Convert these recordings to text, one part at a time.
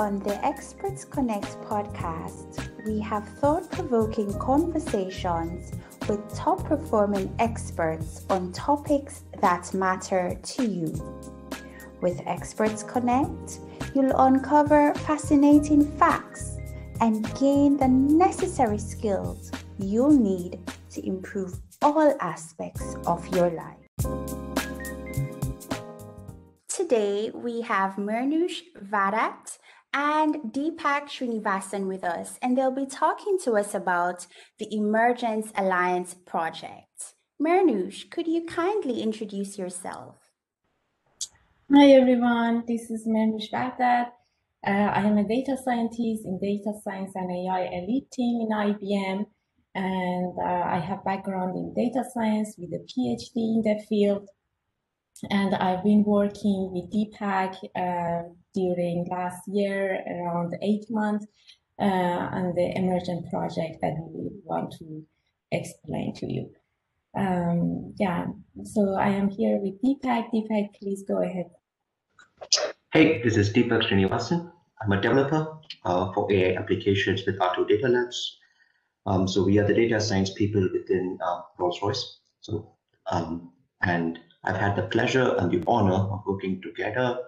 on the Experts Connect podcast, we have thought provoking conversations with top performing experts on topics that matter to you. With Experts Connect, you'll uncover fascinating facts and gain the necessary skills you'll need to improve all aspects of your life. Today, we have Mehrnoosh Vahdat and Deepak Srinivasan with us, and they'll be talking to us about the Emergent Alliance project. Mehrnoosh, could you kindly introduce yourself? Hi, everyone. This is Mehrnoosh Vahdat. Uh, I am a data scientist in data science and AI elite team in IBM, and uh, I have background in data science with a PhD in the field. And I've been working with Deepak uh, during last year, around eight months, uh, on the emergent project that we want to explain to you. Um, yeah, so I am here with Deepak. Deepak, please go ahead. Hey, this is Deepak Srinivasan. I'm a developer uh, for AI applications with R2 Data Labs. Um, so we are the data science people within uh, Rolls-Royce. So, um, and I've had the pleasure and the honor of working together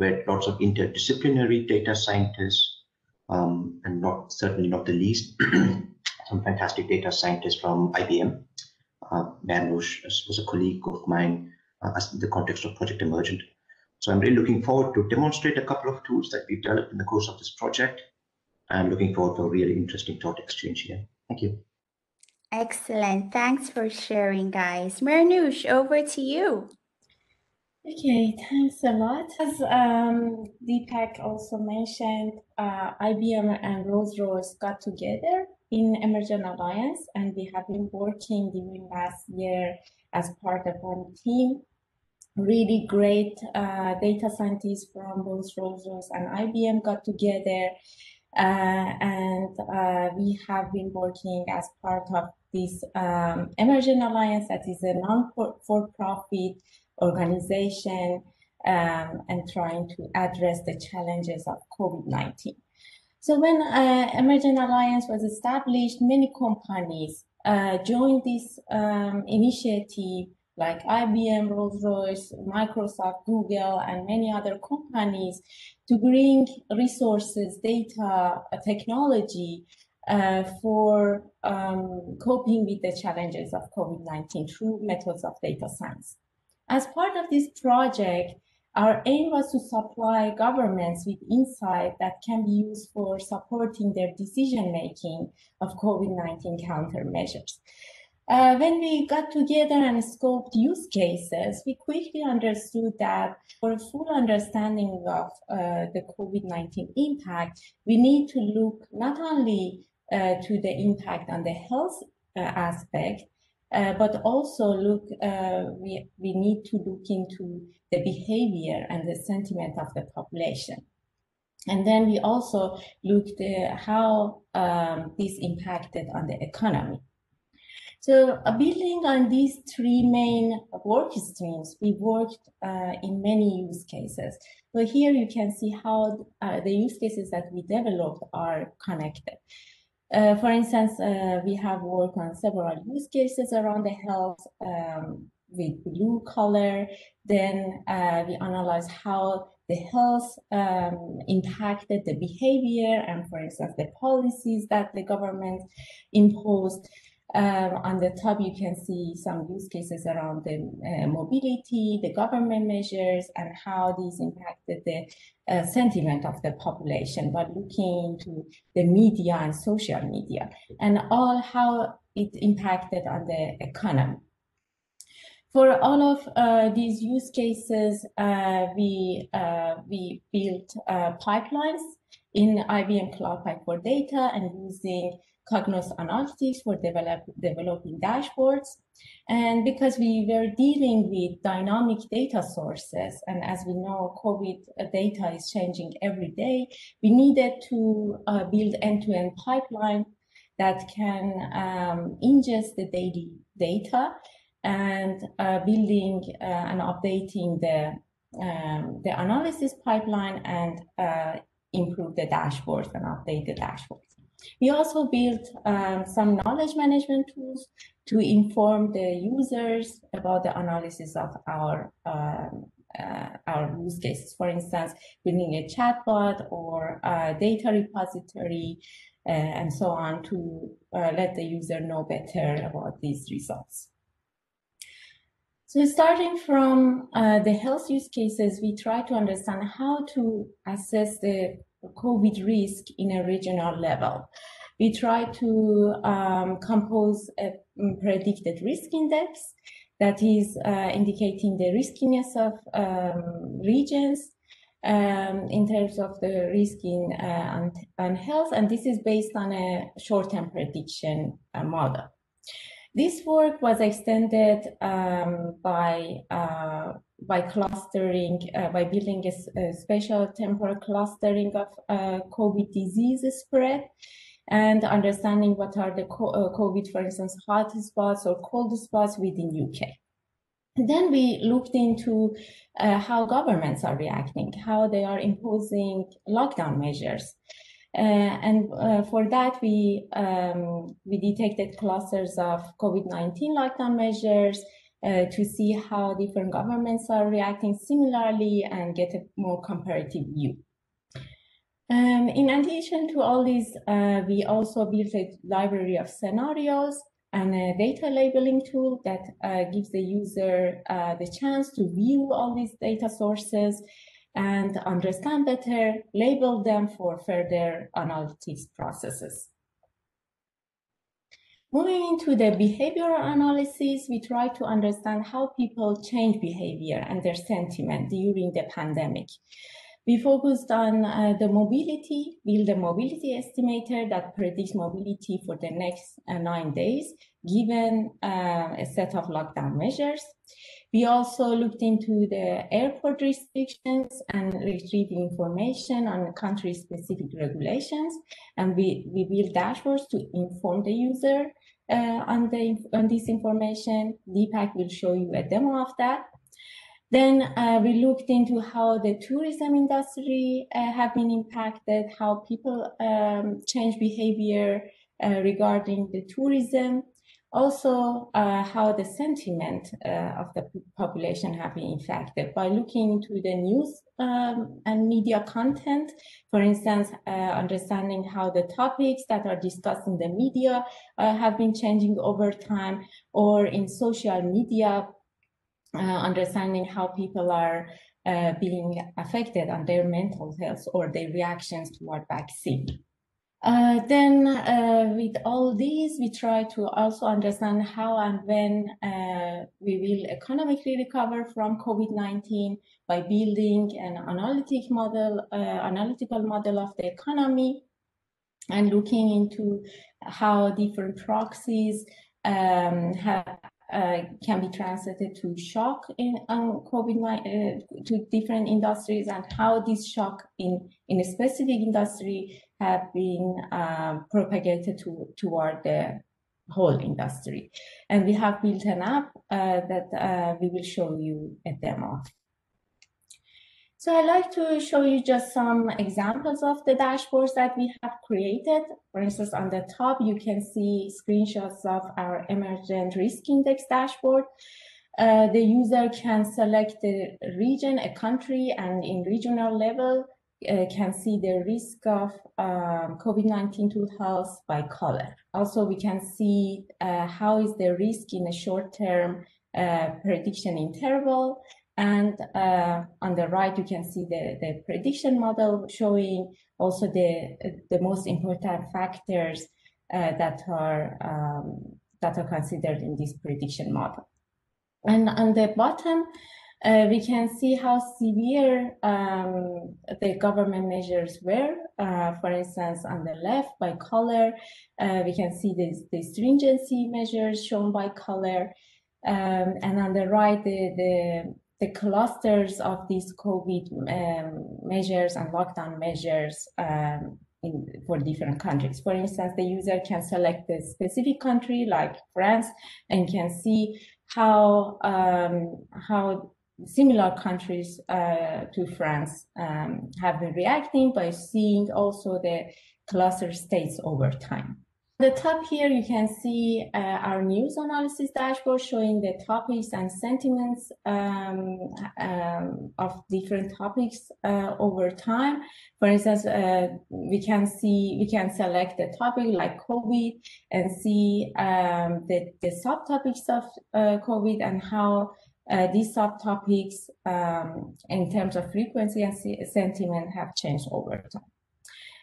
with lots of interdisciplinary data scientists, um, and not certainly not the least, some fantastic data scientists from IBM. Uh, Manush was a colleague of mine uh, in the context of Project Emergent. So I'm really looking forward to demonstrate a couple of tools that we've developed in the course of this project. I'm looking forward to a really interesting thought exchange here. Thank you. Excellent. Thanks for sharing, guys. Mehrnoosh, over to you. Okay, thanks a lot. As um, Deepak also mentioned, uh, IBM and Rolls-Royce got together in Emergent Alliance, and we have been working during last year as part of one team. Really great uh, data scientists from both Rolls-Royce and IBM got together, uh, and uh, we have been working as part of this um, Emergent Alliance that is a non-for-profit organization um, and trying to address the challenges of COVID-19. So when uh, Emergent Alliance was established, many companies uh, joined this um, initiative like IBM, Rolls-Royce, Microsoft, Google, and many other companies to bring resources, data, uh, technology uh, for um, coping with the challenges of COVID-19 through methods of data science. As part of this project, our aim was to supply governments with insight that can be used for supporting their decision making of COVID-19 countermeasures. Uh, when we got together and scoped use cases, we quickly understood that for a full understanding of uh, the COVID-19 impact, we need to look not only uh, to the impact on the health uh, aspect, uh, but also look, uh, we, we need to look into the behavior and the sentiment of the population. And then we also looked at how um, this impacted on the economy. So uh, building on these three main work streams, we worked uh, in many use cases. So here you can see how uh, the use cases that we developed are connected. Uh, for instance, uh, we have worked on several use cases around the health um, with blue color. Then uh, we analyze how the health um, impacted the behavior and, for instance, the policies that the government imposed. Um, on the top, you can see some use cases around the uh, mobility, the government measures, and how these impacted the uh, sentiment of the population, but looking into the media and social media, and all how it impacted on the economy. For all of uh, these use cases, uh, we, uh, we built uh, pipelines in IBM Cloud Pak for Data and using Cognos Analytics for develop, developing dashboards. And because we were dealing with dynamic data sources, and as we know, COVID data is changing every day, we needed to uh, build end-to-end pipeline that can um, ingest the daily data and uh, building uh, and updating the um, the analysis pipeline and uh, improve the dashboards and update the dashboards. We also built um, some knowledge management tools to inform the users about the analysis of our um, uh, our use cases. For instance, building a chatbot or a data repository uh, and so on to uh, let the user know better about these results. So starting from uh, the health use cases, we try to understand how to assess the COVID risk in a regional level. We try to um, compose a predicted risk index that is uh, indicating the riskiness of um, regions um, in terms of the risk in uh, health, and this is based on a short-term prediction uh, model. This work was extended um, by uh, by clustering, uh, by building a, a, spatial temporal clustering of uh, COVID disease spread and understanding what are the uh, COVID, for instance, hot spots or cold spots within UK. Then we looked into uh, how governments are reacting, how they are imposing lockdown measures. Uh, and uh, for that, we um, we detected clusters of COVID-19 lockdown measures uh, to see how different governments are reacting similarly and get a more comparative view. Um, in addition to all these, uh, we also built a library of scenarios and a data labeling tool that uh, gives the user uh, the chance to view all these data sources and understand better, label them for further analytics processes. Moving into the behavioral analysis, we try to understand how people change behavior and their sentiment during the pandemic. We focused on uh, the mobility, build a mobility estimator that predicts mobility for the next uh, nine days, given uh, a set of lockdown measures. We also looked into the airport restrictions and retrieved information on country-specific regulations, and we, we built dashboards to inform the user uh, on, the, on this information. Deepak will show you a demo of that. Then uh, we looked into how the tourism industry uh, have been impacted, how people um, change behavior uh, regarding the tourism, also uh, how the sentiment uh, of the population have been affected by looking into the news um, and media content. For instance, uh, understanding how the topics that are discussed in the media have been changing over time, or in social media, uh, understanding how people are uh, being affected on their mental health or their reactions toward vaccine. Uh, then uh, with all these, we try to also understand how and when uh, we will economically recover from COVID-19 by building an analytic model, uh, analytical model of the economy and looking into how different proxies um, have uh, can be translated to shock in um, COVID uh, to different industries and how this shock in in a specific industry have been um, propagated to toward the whole industry. And we have built an app uh, that uh, we will show you a demo. So I'd like to show you just some examples of the dashboards that we have created. For instance, on the top, you can see screenshots of our emergent risk index dashboard. Uh, the user can select the region, a country, and in regional level, uh, can see the risk of um, COVID-19 to health by color. Also, we can see uh, how is the risk in a short-term uh, prediction interval and uh, on the right, you can see the, the prediction model showing also the, the most important factors uh, that are um, that are considered in this prediction model. And on the bottom, uh, we can see how severe um, the government measures were. Uh, for instance, on the left by color, uh, we can see the, the stringency measures shown by color. Um, and on the right, the, the the clusters of these COVID um, measures and lockdown measures um, in, for different countries. For instance, the user can select a specific country like France and can see how um, how similar countries uh, to France um, have been reacting by seeing also the cluster states over time the top here, you can see uh, our news analysis dashboard showing the topics and sentiments um, um, of different topics uh, over time. For instance, uh, we can see, we can select the topic like COVID and see um, the, the subtopics of uh, COVID and how uh, these subtopics um, in terms of frequency and sentiment have changed over time.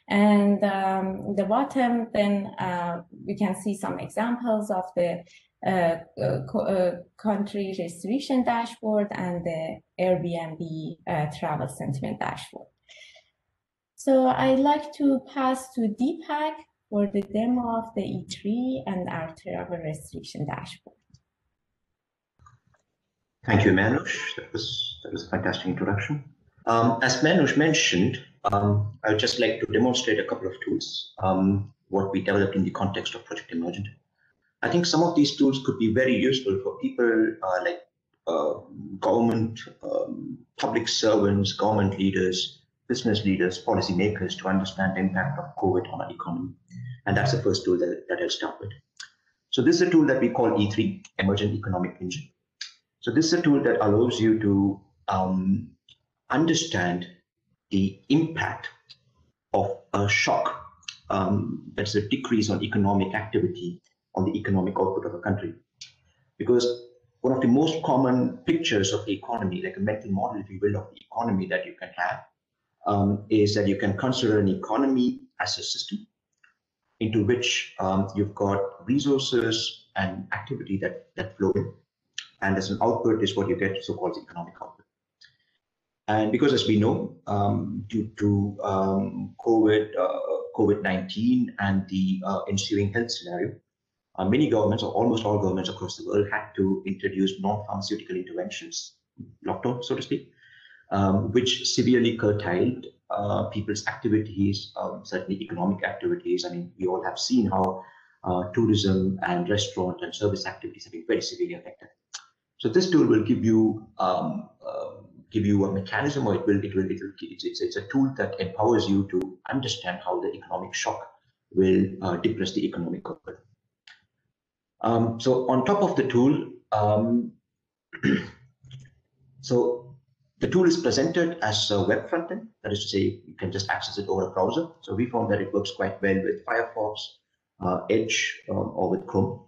And um, the bottom, then uh, we can see some examples of the uh, uh, uh country restriction dashboard and the Airbnb uh, travel sentiment dashboard. So I'd like to pass to Deepak for the demo of the E3 and our travel restriction dashboard. Thank you, Manush. That was, that was a fantastic introduction. Um, as Manush mentioned, um, I would just like to demonstrate a couple of tools, um, what we developed in the context of Project Emergent. I think some of these tools could be very useful for people uh, like uh, government, um, public servants, government leaders, business leaders, policymakers to understand the impact of COVID on our economy. And that's the first tool that, that I'll start with. So this is a tool that we call E3, Emergent Economic Engine. So this is a tool that allows you to um, understand the impact of a shock um, that's a decrease on economic activity on the economic output of a country. Because one of the most common pictures of the economy, like a mental model, if you will, of the economy that you can have, um, is that you can consider an economy as a system into which um, you've got resources and activity that, that flow in. And as an output is what you get, so-called economic output. And because, as we know, um, due to um, COVID, uh, COVID-19 and the uh, ensuing health scenario, uh, many governments, or almost all governments across the world, had to introduce non-pharmaceutical interventions, lockdown, so to speak, um, which severely curtailed uh, people's activities, um, certainly economic activities. I mean, we all have seen how uh, tourism and restaurant and service activities have been very severely affected. So this tool will give you um, um give you a mechanism or it will it will, it will it's, it's, it's a tool that empowers you to understand how the economic shock will uh, depress the economic output. Um, so on top of the tool, um, so the tool is presented as a web frontend. That is to say, you can just access it over a browser. So we found that it works quite well with Firefox, uh, Edge, um, or with Chrome.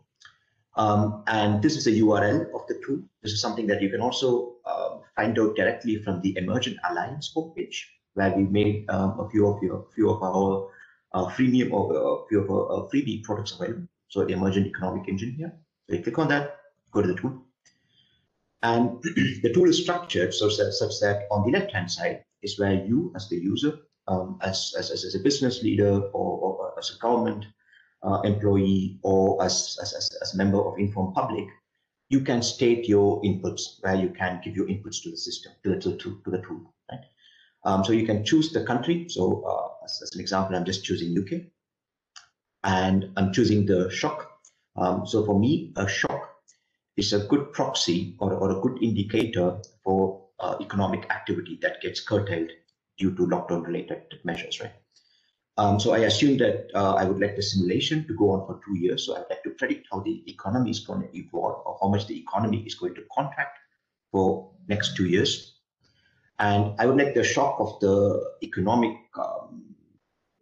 Um, and this is a URL of the tool. This is something that you can also uh, find out directly from the Emergent Alliance homepage, where we made um, a few of your, few of our uh, freemium or a few of our uh, freebie products available. So the Emergent Economic Engine here. So you click on that, go to the tool. And the tool is structured so that, such that on the left-hand side is where you, as the user, um, as, as, as a business leader or, or as a government, uh, employee or as, as, as, as a member of informed public, you can state your inputs where you can give your inputs to the system, to the, to, to the tool, right? Um, so you can choose the country. So uh, as, as, an example, I'm just choosing UK and I'm choosing the shock. Um, so for me, a shock is a good proxy or, or a good indicator for uh, economic activity that gets curtailed due to lockdown related measures, right? Um, so I assumed that uh, I would like the simulation to go on for two years. So I'd like to predict how the economy is going to evolve or how much the economy is going to contract for next two years. And I would like the shock of the economic um,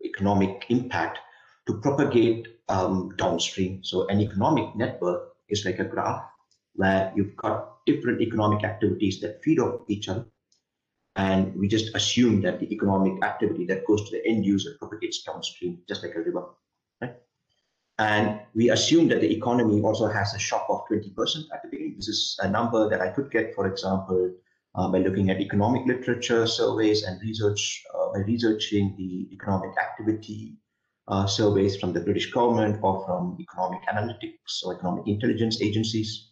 economic impact to propagate um, downstream. So an economic network is like a graph where you've got different economic activities that feed off each other and we just assume that the economic activity that goes to the end user propagates downstream, just like a river. Right? And we assume that the economy also has a shock of 20% at the beginning. This is a number that I could get, for example, uh, by looking at economic literature surveys and research, uh, by researching the economic activity uh, surveys from the British government or from economic analytics or economic intelligence agencies.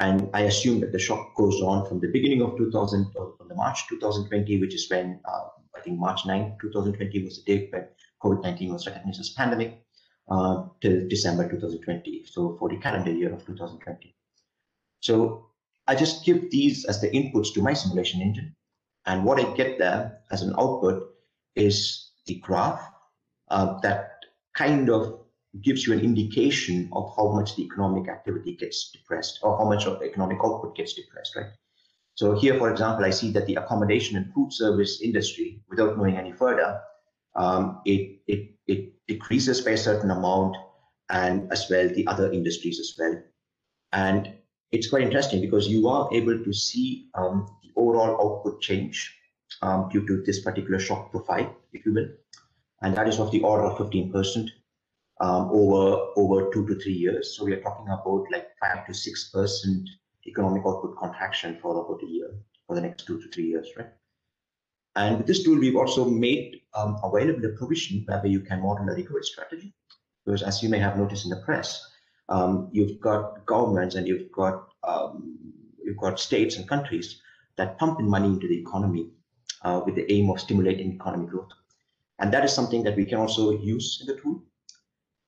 And I assume that the shock goes on from the beginning of 2000 or from the March 2020, which is when uh, I think March 9, 2020 was the date when COVID-19 was recognized as pandemic, uh, till December 2020. So for the calendar year of 2020. So I just give these as the inputs to my simulation engine. And what I get there as an output is the graph uh, that kind of gives you an indication of how much the economic activity gets depressed or how much of the economic output gets depressed, right? So here, for example, I see that the accommodation and food service industry, without knowing any further, um, it, it, it decreases by a certain amount and as well the other industries as well. And it's quite interesting because you are able to see um, the overall output change um, due to this particular shock profile, if you will. And that is of the order of 15% um, over, over two to three years. So we are talking about like five to 6% economic output contraction for about a year, for the next two to three years, right? And with this tool, we've also made um, available a provision where you can model a recovery strategy. Because as you may have noticed in the press, um, you've got governments and you've got um, you've got states and countries that pump in money into the economy uh, with the aim of stimulating economic growth. And that is something that we can also use in the tool.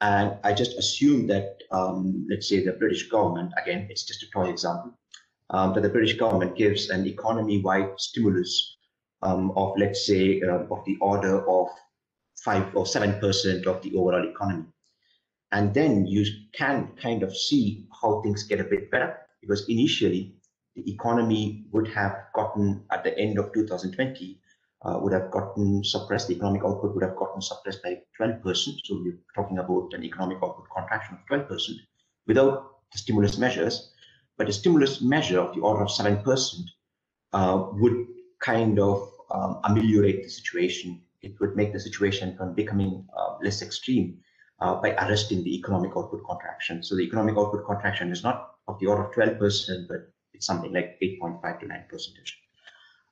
And I just assume that, um, let's say, the British government, again, it's just a toy example, um, that the British government gives an economy-wide stimulus um, of, let's say, uh, of the order of five or seven percent of the overall economy. And then you can kind of see how things get a bit better because initially the economy would have gotten at the end of 2020 uh, would have gotten suppressed, the economic output would have gotten suppressed by 12%. So we're talking about an economic output contraction of 12% without the stimulus measures. But a stimulus measure of the order of 7% uh, would kind of um, ameliorate the situation. It would make the situation from becoming uh, less extreme uh, by arresting the economic output contraction. So the economic output contraction is not of the order of 12%, but it's something like 8.5 to 9 percentage.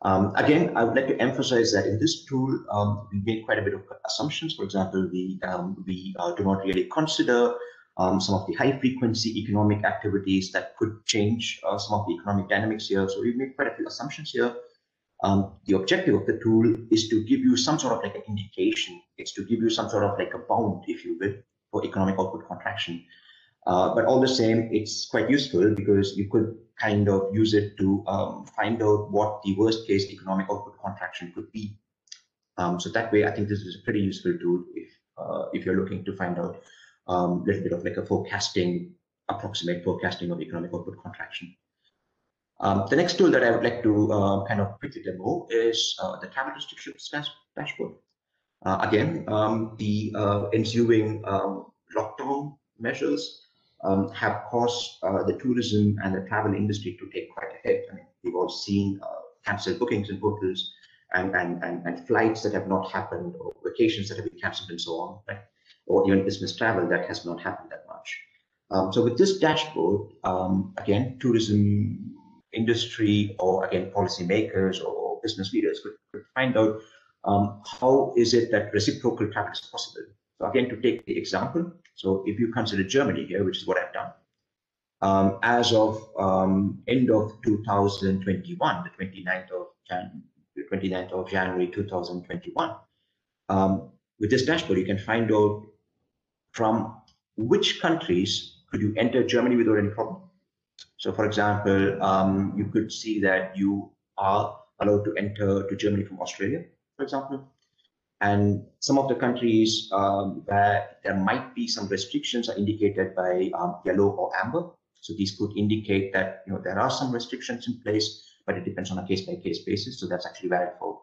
Um, again, I would like to emphasize that in this tool, um, we made quite a bit of assumptions. For example, we, um, we uh, do not really consider um, some of the high frequency economic activities that could change uh, some of the economic dynamics here. So we made quite a few assumptions here. Um, the objective of the tool is to give you some sort of like an indication. It's to give you some sort of like a bound, if you will, for economic output contraction. Uh, but all the same, it's quite useful because you could kind of use it to um, find out what the worst case economic output contraction could be. Um, so that way, I think this is a pretty useful tool if uh, if you're looking to find out a um, little bit of like a forecasting, approximate forecasting of economic output contraction. Um, the next tool that I would like to uh, kind of quickly demo is uh, the travel restrictions dashboard. Uh, again, um, the uh, ensuing lockdown measures um, have caused uh, the tourism and the travel industry to take quite a hit. I mean, we've all seen uh, cancelled bookings in hotels and, and, and, and flights that have not happened or vacations that have been cancelled and so on, right? Or even business travel that has not happened that much. Um, so with this dashboard, um, again, tourism industry or again, policymakers or business leaders could, could find out um, how is it that reciprocal travel is possible. So again, to take the example, so if you consider Germany here, which is what I've done, um, as of um, end of 2021, the 29th of, Jan 29th of January 2021, um, with this dashboard, you can find out from which countries could you enter Germany without any problem. So for example, um, you could see that you are allowed to enter to Germany from Australia, for example. And some of the countries um, where there might be some restrictions are indicated by um, yellow or amber. So these could indicate that you know there are some restrictions in place, but it depends on a case-by-case basis. So that's actually valid for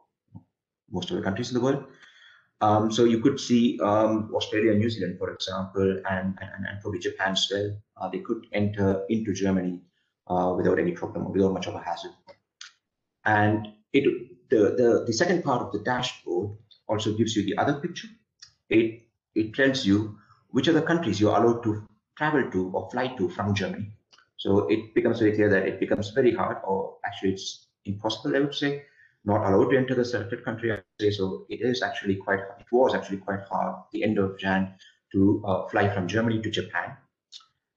most of the countries in the world. Um, so you could see um, Australia New Zealand, for example, and, and, and probably Japan as well. Uh, they could enter into Germany uh, without any problem without much of a hazard. And it, the, the, the second part of the dashboard also gives you the other picture. It, it tells you which are the countries you're allowed to travel to or fly to from Germany. So it becomes very clear that it becomes very hard, or actually it's impossible, I would say, not allowed to enter the selected country. I would say so. It is actually quite. It was actually quite hard. The end of Jan to uh, fly from Germany to Japan,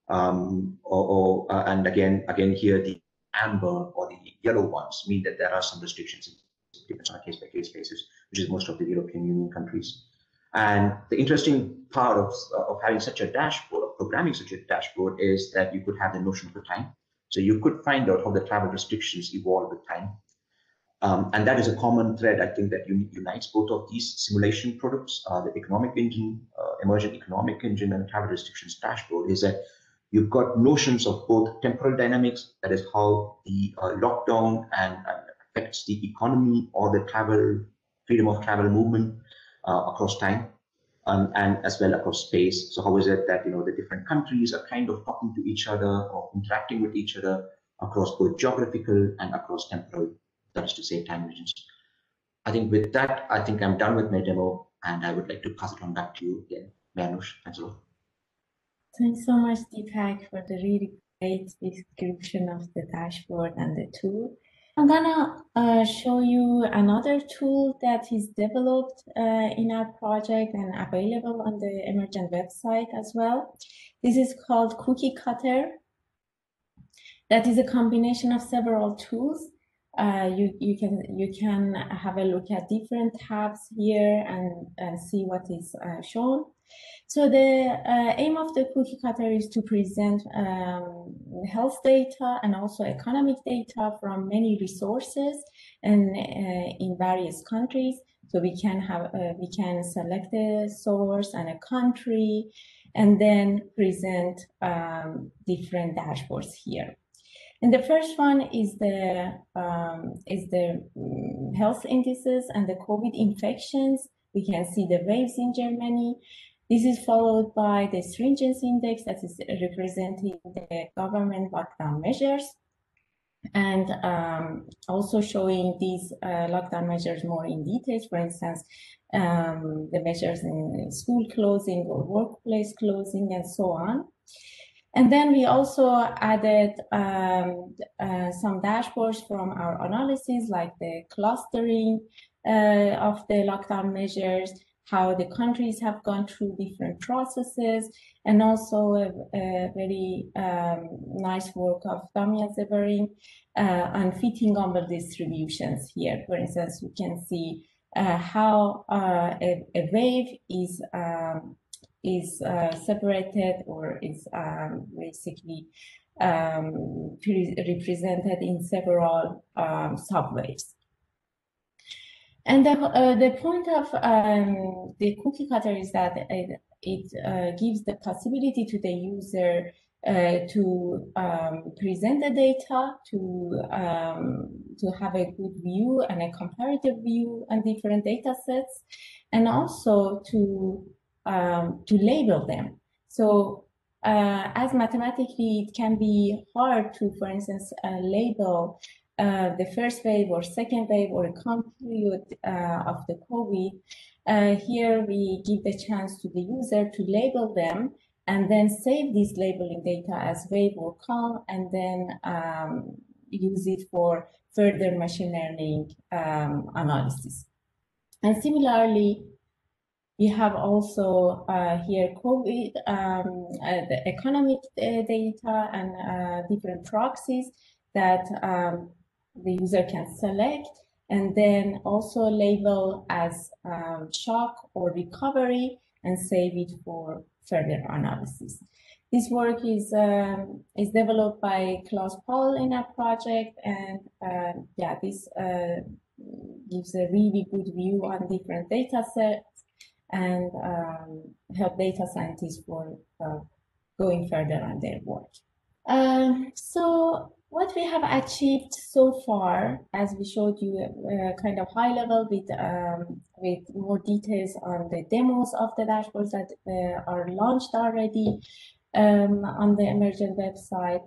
um, or, or uh, and again, again here the amber or the yellow ones mean that there are some restrictions. Depends on a case by case basis which is most of the European Union countries. And the interesting part of, of having such a dashboard, of programming such a dashboard, is that you could have the notion of the time. So you could find out how the travel restrictions evolve with time. Um, and that is a common thread, I think, that unites both of these simulation products, uh, the economic engine, uh, emergent economic engine, and travel restrictions dashboard, is that you've got notions of both temporal dynamics, that is how the uh, lockdown and, and, affects the economy or the travel, freedom of travel movement uh, across time, um, and as well across space. So how is it that you know the different countries are kind of talking to each other or interacting with each other across both geographical and across temporal that is to say time regions. I think with that, I think I'm done with my demo and I would like to pass it on back to you again. Manush, thanks a lot. Thanks so much, Deepak, for the really great description of the dashboard and the tool. I'm gonna uh, show you another tool that is developed uh, in our project and available on the Emergent website as well. This is called Cookie Cutter. That is a combination of several tools uh, you, you can you can have a look at different tabs here and uh, see what is uh, shown. So the uh, aim of the cookie cutter is to present um, health data and also economic data from many resources and uh, in various countries. So we can have we can select a source and a country, and then present um, different dashboards here. And the first one is the um, is the um, health indices and the COVID infections. We can see the waves in Germany. This is followed by the stringency index that is representing the government lockdown measures and um, also showing these uh, lockdown measures more in detail. For instance, um, the measures in school closing or workplace closing and so on. And then we also added um, uh, some dashboards from our analysis, like the clustering uh, of the lockdown measures, how the countries have gone through different processes, and also a, a very um, nice work of Damia Zevering uh, on fitting the distributions here. For instance, you can see uh, how uh, a, a, wave is um, is uh, separated or is um, basically um, represented in several um. And the, uh, the point of um, the cookie cutter is that it, it uh, gives the possibility to the user uh, to um, present the data, to um, to have a good view and a comparative view on different data sets, and also to um, to label them. So uh, as mathematically, it can be hard to, for instance, uh, label uh, the first wave or second wave or a period uh, of the COVID. Uh, here we give the chance to the user to label them and then save this labeling data as wave or call and then um, use it for further machine learning um, analysis. And similarly, we have also uh, here COVID, um, uh, the economic uh, data and uh, different proxies that um, the user can select and then also label as um, shock or recovery and save it for further analysis. This work is um, is developed by Klaus Paul in our project, and uh, yeah, this uh, gives a really good view on different data sets and um, help data scientists for uh, going further on their work. Um, so what we have achieved so far, as we showed you uh, kind of high level with, um, with more details on the demos of the dashboards that uh, are launched already um, on the Emergent website.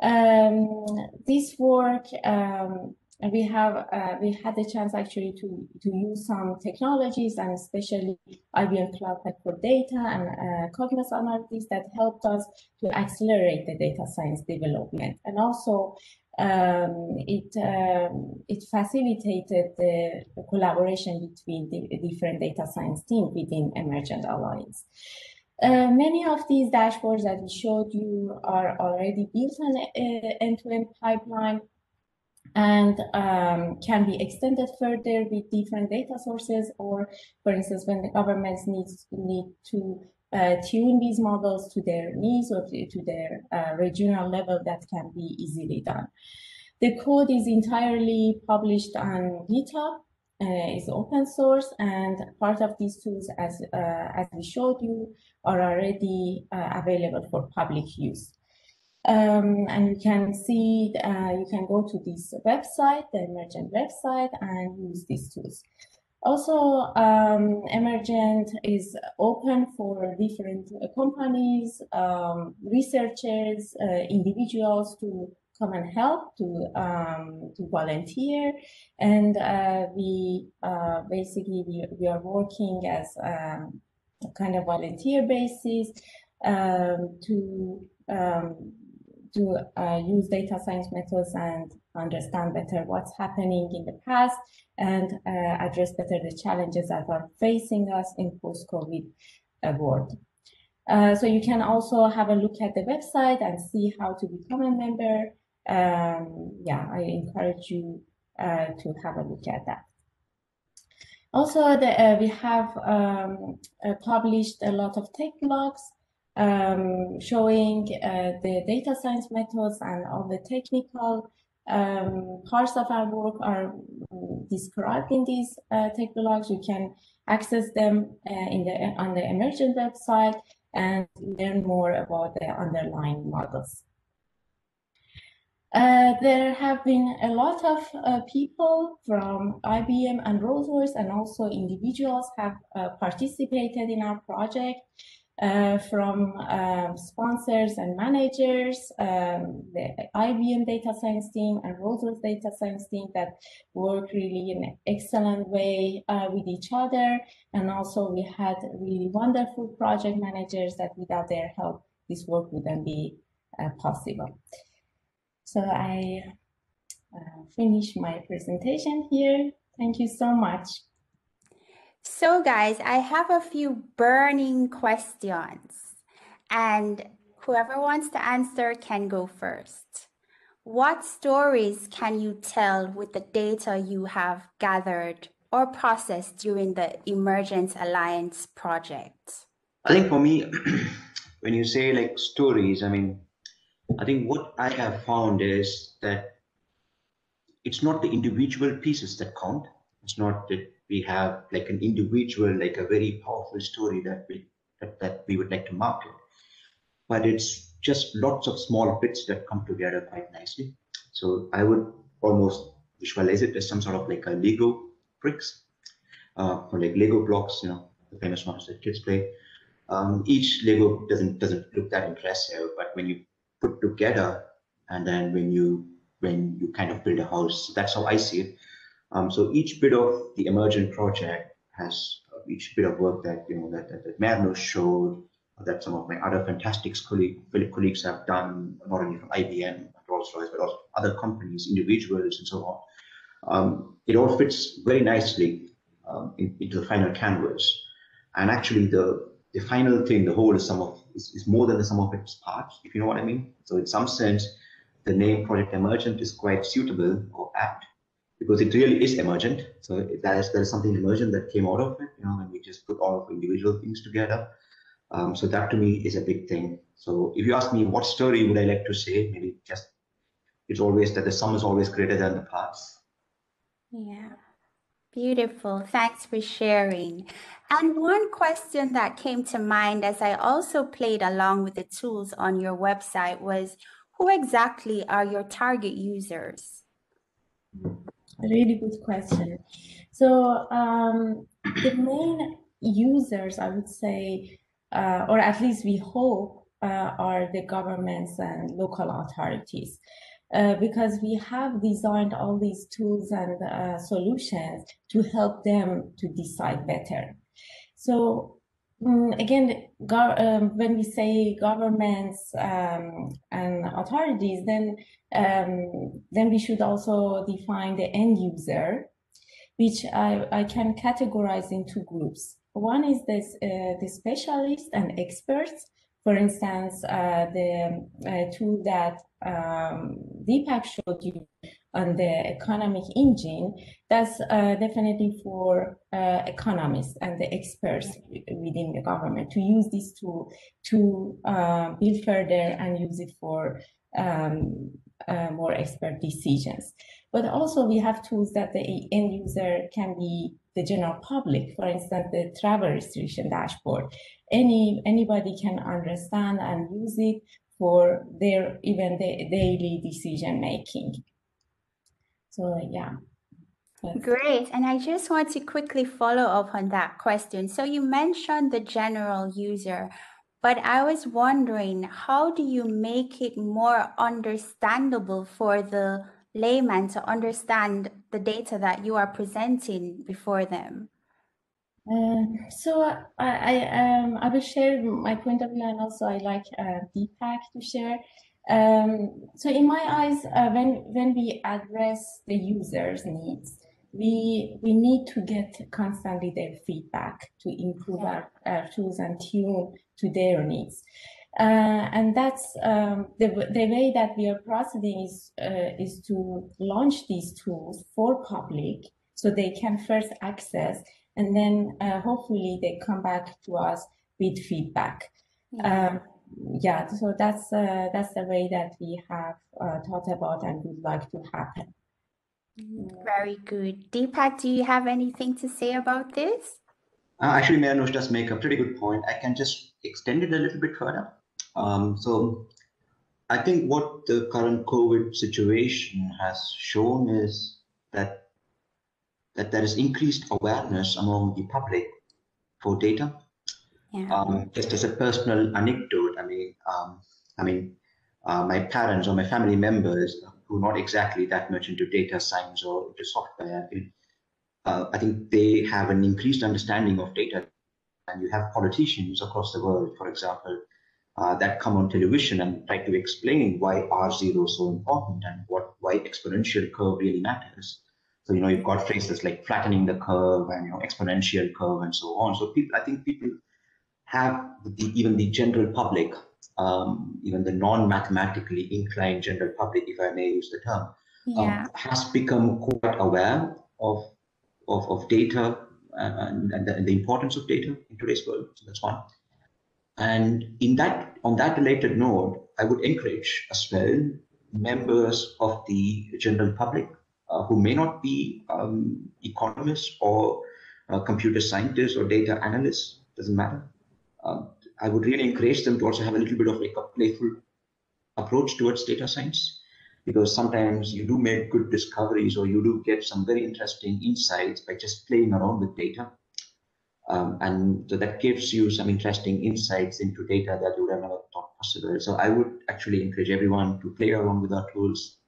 Um, this work um, and we have uh, we had the chance actually to to use some technologies and especially IBM Cloud Pak for Data and uh, Cognos Analytics that helped us to accelerate the data science development and also um, it um, it facilitated the, collaboration between the different data science teams within Emergent Alliance. Uh, many of these dashboards that we showed you are already built on uh, end-to-end -end pipeline and um, can be extended further with different data sources or for instance when the governments needs need to uh, tune these models to their needs or to, to their uh, regional level that can be easily done. The code is entirely published on GitHub, uh, is open source, and part of these tools, as uh, as we showed you, are already uh, available for public use. Um, and you can see, uh, you can go to this website, the Emergent website, and use these tools. Also, um, Emergent is open for different companies, um, researchers, uh, individuals to come and help, to um, to volunteer, and uh, we uh, basically we, we are working as um, a kind of volunteer basis um, to um, to uh, use data science methods and understand better what's happening in the past and uh, address better the challenges that are facing us in post-COVID world. Uh, so you can also have a look at the website and see how to become a member. Um, yeah, I encourage you uh, to have a look at that. Also, the, uh, we have um, uh, published a lot of tech blogs um, showing uh, the data science methods and all the technical um, parts of our work are described in these uh, tech blogs. You can access them uh, in the on the Emergent website and learn more about the underlying models. Uh, there have been a lot of uh, people from IBM and Rolls-Royce and also individuals have uh, participated in our project uh, from um, sponsors and managers, um, the IBM data science team and Rolls-Royce data science team that work really in an excellent way uh, with each other. And also we had really wonderful project managers that without their help, this work wouldn't be uh, possible. So I uh, finish my presentation here. Thank you so much. So, guys, I have a few burning questions, and whoever wants to answer can go first. What stories can you tell with the data you have gathered or processed during the Emergent Alliance project? I think for me, when you say like stories, I mean, I think what I have found is that it's not the individual pieces that count. It's not that we have like an individual, like a very powerful story that we that, that we would like to market. But it's just lots of small bits that come together quite nicely. So I would almost visualize it as some sort of like a Lego bricks, uh, or like Lego blocks, you know, the famous ones that kids play. Um, each Lego doesn't doesn't look that impressive, but when you put together and then when you when you kind of build a house, that's how I see it. Um, so each bit of the emergent project has uh, each bit of work that you know that that, that Merno showed, that some of my other fantastic colleague, colleagues have done, not only from IBM, Rolls-Royce, but also other companies, individuals, and so on. Um, it all fits very nicely um, in, into the final canvas. And actually, the the final thing, the whole is some of is, is more than the sum of its parts, if you know what I mean. So in some sense, the name Project Emergent is quite suitable or apt because it really is emergent. So that is there is something emergent that came out of it, you know, and we just put all of individual things together. Um, so that to me is a big thing. So if you ask me what story would I like to say, maybe just it's always that the sum is always greater than the parts. Yeah. Beautiful. Thanks for sharing. And one question that came to mind as I also played along with the tools on your website was who exactly are your target users? Really good question. So um, the main users, I would say, uh, or at least we hope, uh, are the governments and local authorities. Uh, because we have designed all these tools and uh, solutions to help them to decide better. So again, um, when we say governments um, and authorities, then um, then we should also define the end user, which I, I can categorize into groups. One is this uh, the specialists and experts. For instance, uh, the uh, tool that um, Deepak showed you on the economic engine, that's uh, definitely for uh, economists and the experts within the government to use this tool to uh, build further and use it for um, uh, more expert decisions. But also we have tools that the end user can be the general public, for instance, the travel restriction dashboard. Any Anybody can understand and use it for their even the daily decision making. So yeah. Great. And I just want to quickly follow up on that question. So you mentioned the general user, but I was wondering how do you make it more understandable for the layman to understand the data that you are presenting before them? Uh, so I, I, um, I will share my point of view and also I like uh, Deepak to share. Um, so in my eyes, uh, when, when we address the user's needs, we, we need to get constantly their feedback to improve yeah. our, our tools and tune to their needs. Uh, and that's um, the, the way that we are proceeding is, uh, is to launch these tools for public so they can first access and then uh, hopefully they come back to us with feedback. Yeah. Um, yeah, so that's uh, that's the way that we have uh, thought about and would like to happen. Very good. Deepak, do you have anything to say about this? Uh, actually, Mehrnoosh does make a pretty good point. I can just extend it a little bit further. Um, so I think what the current COVID situation has shown is that that there is increased awareness among the public for data. Yeah. Um, just as a personal anecdote, I mean, um, I mean, uh, my parents or my family members who are not exactly that much into data science or into software, uh, I think they have an increased understanding of data. And you have politicians across the world, for example, uh, that come on television and try to explain why R0 is so important and what why exponential curve really matters. So, you know, you've got phrases like flattening the curve and, you know, exponential curve and so on. So people, I think people have the, even the general public, um, even the non-mathematically inclined general public, if I may use the term, um, yeah. um, has become quite aware of, of, of data and, and, the, and the importance of data in today's world. So that's one. And in that, on that related note, I would encourage as well members of the general public uh, who may not be um, economists or uh, computer scientists or data analysts, doesn't matter. Um, I would really encourage them to also have a little bit of like a playful approach towards data science because sometimes you do make good discoveries or you do get some very interesting insights by just playing around with data. Um, and so that gives you some interesting insights into data that you would have never thought possible. So I would actually encourage everyone to play around with our tools,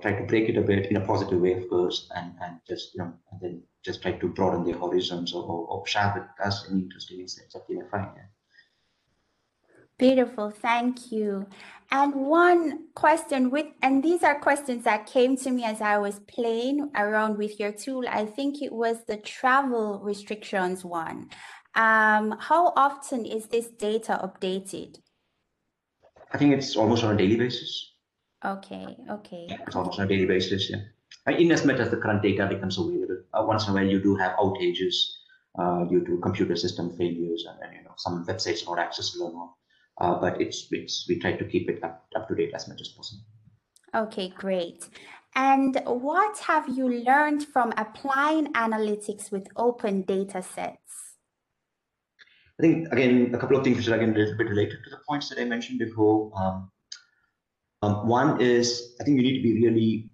try to break it a bit in a positive way, of course, and, and just, you know, and then just try to broaden their horizons or, or, or share with us any interesting insights that they may find. Yeah. Beautiful, thank you. And one question with, and these are questions that came to me as I was playing around with your tool. I think it was the travel restrictions one. Um, how often is this data updated? I think it's almost on a daily basis. Okay, okay. Yeah, it's almost on a daily basis, yeah. In as much as the current data becomes available, uh, once in a while you do have outages uh, due to computer system failures and, and, you know some websites are not accessible or not. Uh, but it's it's we try to keep it up, up to date as much as possible. Okay, great. And what have you learned from applying analytics with open data sets? I think again a couple of things which are again a little bit related to the points that I mentioned before. Um, um, one is I think you need to be really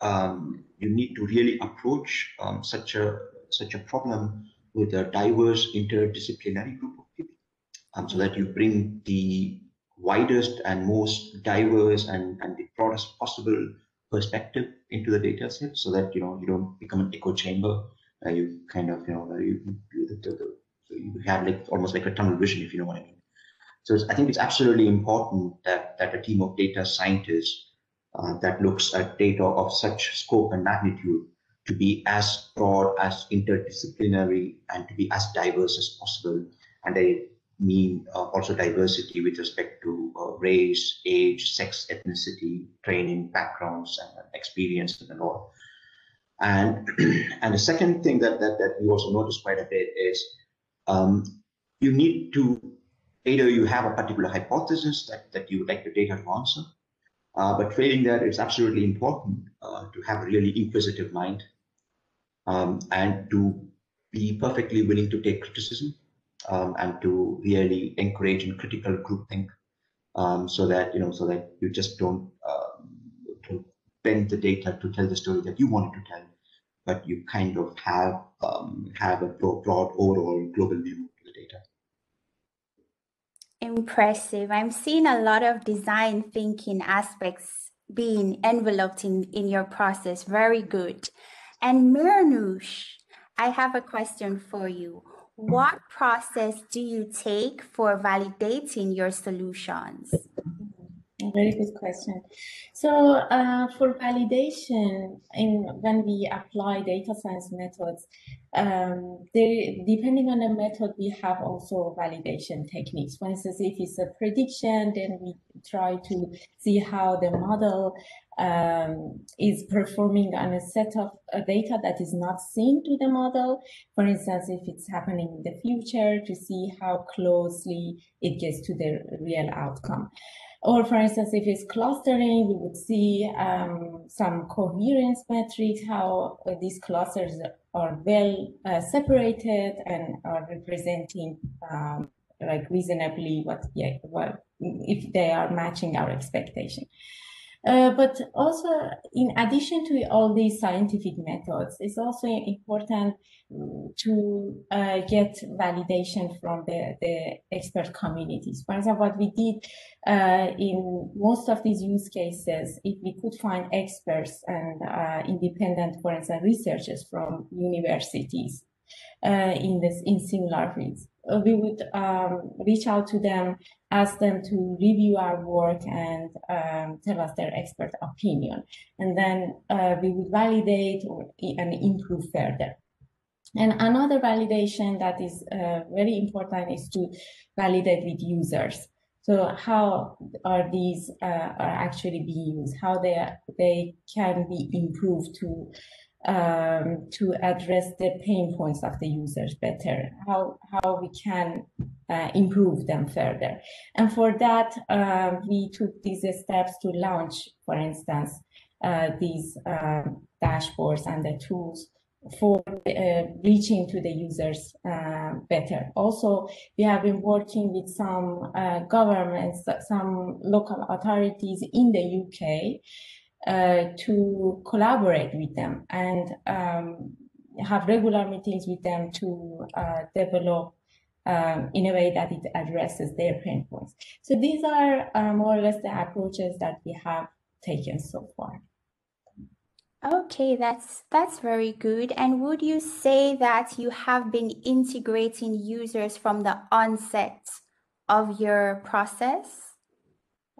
um, you need to really approach um, such a such a problem with a diverse interdisciplinary group of people, um, so that you bring the widest and most diverse and, and the broadest possible perspective into the data set, so that you know you don't become an echo chamber. Uh, you kind of you know you, you, you have like almost like a tunnel vision, if you know what I mean. So I think it's absolutely important that, that a team of data scientists uh, that looks at data of such scope and magnitude to be as broad, as interdisciplinary, and to be as diverse as possible. And I mean uh, also diversity with respect to uh, race, age, sex, ethnicity, training, backgrounds, and experience, and all. And and the second thing that that, that we also notice quite a bit is um, you need to either you have a particular hypothesis that, that you would like the data to answer, uh, but failing that, it's absolutely important uh, to have a really inquisitive mind um, and to be perfectly willing to take criticism um, and to really encourage in critical groupthink um, so that you know so that you just don't, um, bend the data to tell the story that you wanted to tell, but you kind of have um, have a broad, overall global view. Impressive. I'm seeing a lot of design thinking aspects being enveloped in, in your process. Very good. And Mehrnoosh, I have a question for you. What process do you take for validating your solutions? Very good question. So uh, for validation, in when we apply data science methods, um, they, depending on the method, we have also validation techniques. For instance, if it's a prediction, then we try to see how the model um, is performing on a set of uh, data that is not seen to the model. For instance, if it's happening in the future, to see how closely it gets to the real outcome. Or for instance, if it's clustering, we would see um, some coherence metrics, how uh, these clusters are well uh, separated and are representing um, like reasonably what, yeah, what if they are matching our expectation. Uh, but also, in addition to all these scientific methods, it's also important to uh, get validation from the, the expert communities. For example, what we did uh, in most of these use cases, if we could find experts and uh, independent, for instance, researchers from universities uh, in this in similar fields, we would um, reach out to them ask them to review our work and um, tell us their expert opinion. And then uh, we would validate or, and improve further. And another validation that is uh, very important is to validate with users. So how are these uh, are actually being used? How they they can be improved to um, to address the pain points of the users better, how, how we can uh, improve them further. And for that, uh, we took these steps to launch, for instance, uh, these um, dashboards and the tools for uh, reaching to the users uh, better. Also, we have been working with some uh, governments, some local authorities in the UK uh, to collaborate with them and um, have regular meetings with them to uh, develop um, in a way that it addresses their pain points. So these are uh, more or less the approaches that we have taken so far. Okay, that's that's very good. And would you say that you have been integrating users from the onset of your process?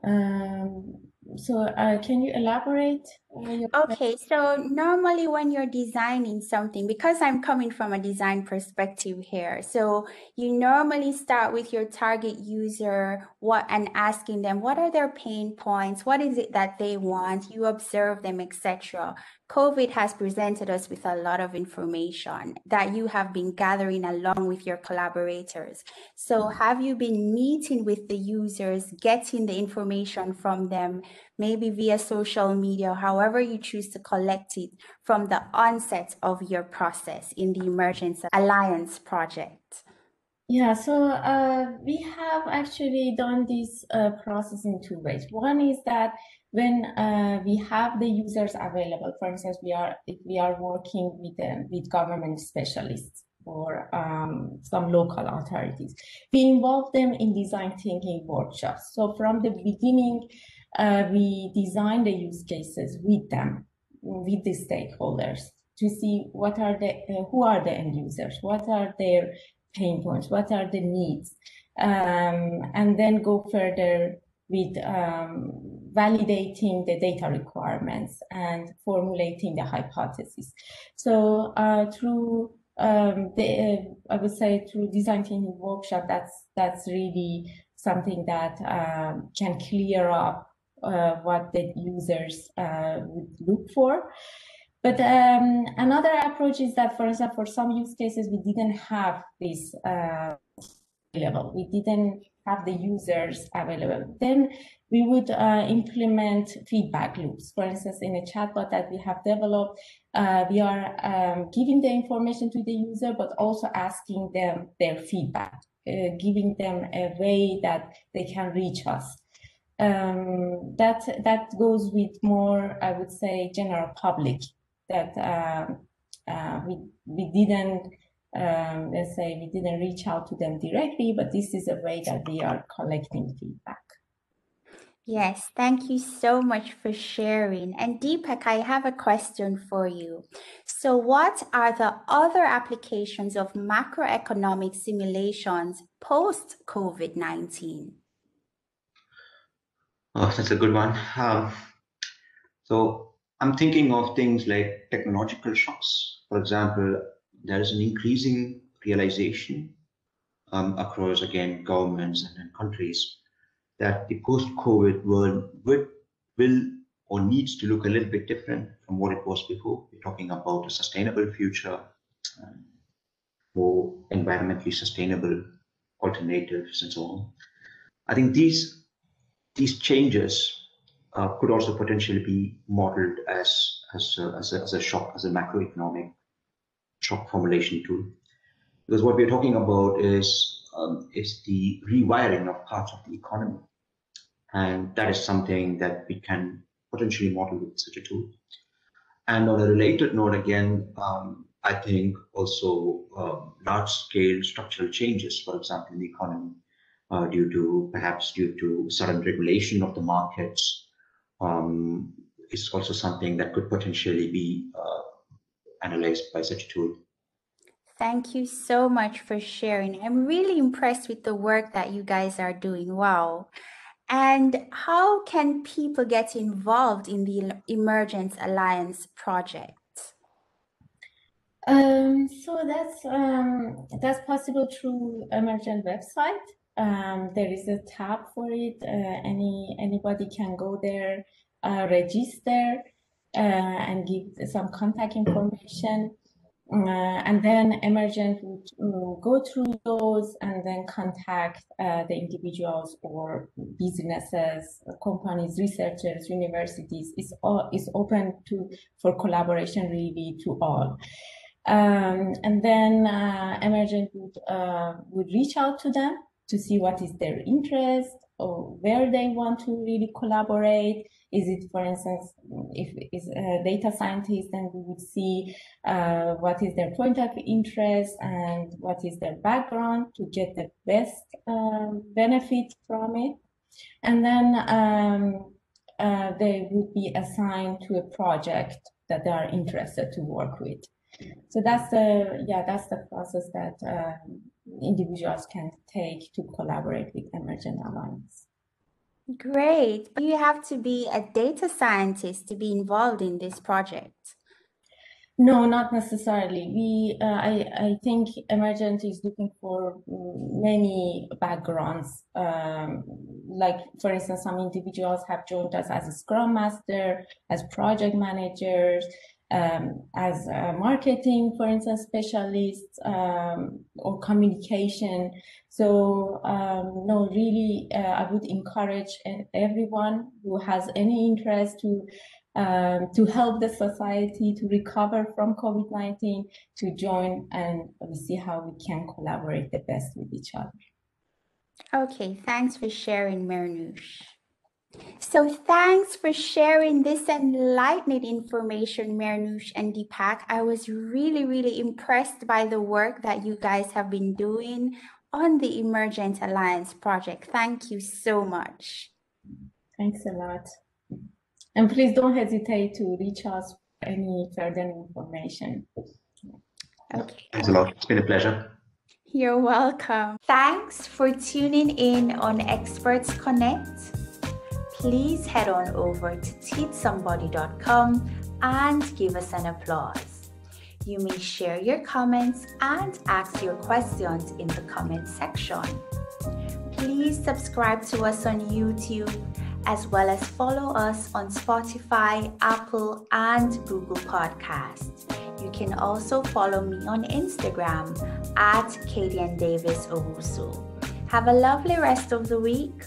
Um, so uh, can you elaborate? Okay, so normally when you're designing something, because I'm coming from a design perspective here, so you normally start with your target user, what and asking them what are their pain points, what is it that they want, you observe them, etc. COVID has presented us with a lot of information that you have been gathering along with your collaborators. So, have you been meeting with the users, getting the information from them, maybe via social media, however you choose to collect it from the onset of your process in the Emergent Alliance project? Yeah, so uh, we have actually done this uh, process in two ways. One is that when uh, we have the users available, for instance, we are if we are working with them with government specialists or um, some local authorities, we involve them in design thinking workshops. So from the beginning, uh, we design the use cases with them, with the stakeholders to see what are the uh, who are the end users, what are their pain points, what are the needs, um, and then go further with um, validating the data requirements and formulating the hypothesis. So uh, through um, the, uh, I would say through design thinking workshop, that's that's really something that um, can clear up uh, what the users uh, would look for. But um, another approach is that, for example, for some use cases, we didn't have this uh. We didn't have the users available. Then we would uh, implement feedback loops. For instance, in a chatbot that we have developed, uh, we are um, giving the information to the user, but also asking them their feedback, uh, giving them a way that they can reach us. Um, that that goes with more, I would say, general public. That um, uh, we we didn't um, let's say we didn't reach out to them directly, but this is a way that we are collecting feedback. Yes, thank you so much for sharing. And Deepak, I have a question for you. So, what are the other applications of macroeconomic simulations post COVID 19? Oh, that's a good one. Um, so, I'm thinking of things like technological shocks. For example, there is an increasing realization um, across, again, governments and, and countries that the post-COVID world will, will or needs to look a little bit different from what it was before. We're talking about a sustainable future, um, more environmentally sustainable alternatives and so on. I think these these changes uh, could also potentially be modeled as as a, as a, as a shock, as a macroeconomic shock formulation tool. Because what we're talking about is um, is the rewiring of parts of the economy. And that is something that we can potentially model with such a tool. And on a related note, again, um, I think also um, large scale structural changes, for example, in the economy, uh, due to perhaps due to sudden regulation of the markets, um, is also something that could potentially be uh, analyzed by such a tool. Thank you so much for sharing. I'm really impressed with the work that you guys are doing. Wow. And how can people get involved in the Emergent Alliance project? Um, so that's um, that's possible through Emergent website. Um, there is a tab for it. Uh, any anybody can go there, uh, register, uh, and give some contact information. Uh, and then emergent would go through those and then contact uh, the individuals or businesses, companies, researchers, universities. It's all is open to for collaboration really to all. Um, and then uh, emergent would would reach out to them to see what is their interest or where they want to really collaborate is it, for instance, if it's a data scientist, then we would see uh, what is their point of interest and what is their background to get the best um, benefit from it. And then um, uh, they would be assigned to a project that they are interested to work with. So that's the yeah that's the process that um, individuals can take to collaborate with Emergent Alliance. Great. You have to be a data scientist to be involved in this project. No, not necessarily. We, uh, I, I think Emergent is looking for many backgrounds. Um, like, for instance, some individuals have joined us as a Scrum Master, as project managers, um, as marketing, for instance, specialists um, or communication. So, um, no, really, uh, I would encourage everyone who has any interest to um, to help the society to recover from COVID-19 to join and see how we can collaborate the best with each other. Okay, thanks for sharing, Mehrnoosh. So thanks for sharing this enlightening information, Mehrnoosh and Deepak. I was really, really impressed by the work that you guys have been doing on the Emergent Alliance project. Thank you so much. Thanks a lot. And please don't hesitate to reach us for any further information. Okay. Thanks a lot. It's been a pleasure. You're welcome. Thanks for tuning in on Experts Connect please head on over to teachsomebody.com and give us an applause. You may share your comments and ask your questions in the comment section. Please subscribe to us on YouTube as well as follow us on Spotify, Apple, and Google Podcasts. You can also follow me on Instagram at Kadian Davis Owusu. Have a lovely rest of the week.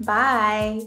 Bye.